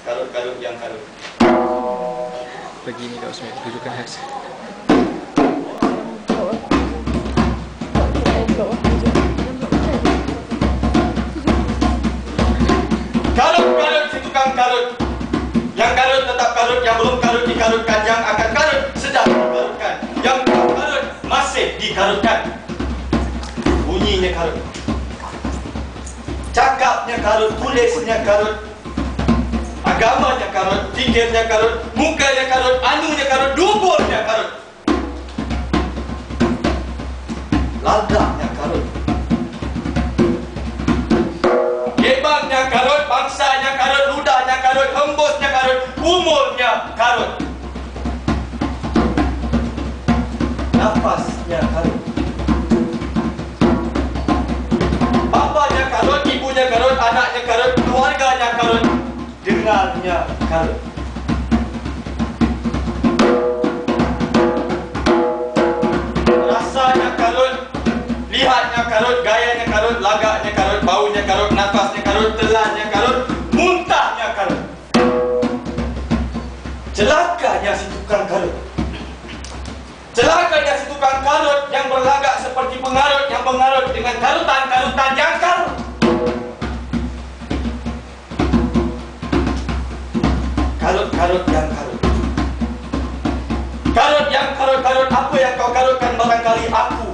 Karut-karut yang karut. Begini Kak Usman, dudukan khas. Karut-karut si tukang karut. Yang karut tetap karut, yang belum karut dikarutkan, yang akan karut sedang dikarutkan. Yang belum karut masih dikarutkan. Bunyinya karut. Cakapnya karut, tulisnya karut. Agamanya karut, fikirnya karut, mukanya karut, anunya karut, duburnya karut. Lagaknya karut. Gebangnya karut, bangsanya karut, ludahnya karut, hembusnya karut, umurnya karut. Dengarnya karut. Rasanya karut, lihatnya karut, gayanya karut, lagaknya karut, baunya karut, nafasnya karut, telannya karut, muntahnya karut. Celakanya si tukang karut. Celakanya si tukang karut yang berlagak seperti pengarut yang mengarut dengan karutan-karutan yang karut. Yang karut. Karut yang karut-karut apa yang kau karutkan barangkali aku